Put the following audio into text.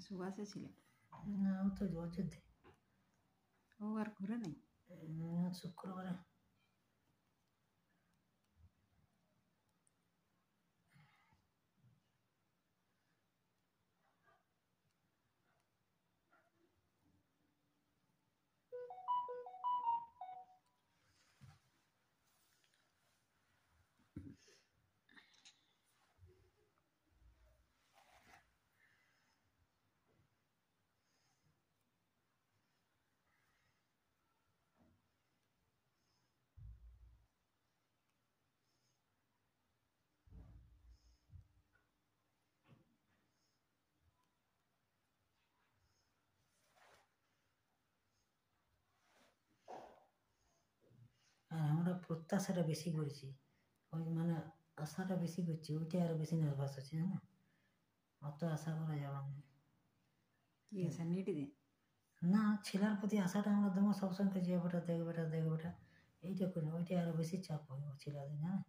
সুভাষে ছিল না ও তো অযোধ্যে ও আর ঘুরে নেই শুক্রবারে আর আমরা প্রত্যাশাটা বেশি করেছি। ওই মানে আশাটা বেশি করছি ওইটাই আরও বেশি নার্ভাস হচ্ছে জানো? অত আশা করা যাবে না। কি আছে নিট দিয়ে না ছেলের প্রতি আশাটা আমরা দেবো সবসময় যে বেটা দেখ বেটা দেখ বেটা এইটা করি ওইটাই আরও বেশি চাপ হয়ে ছেলেদের জানো?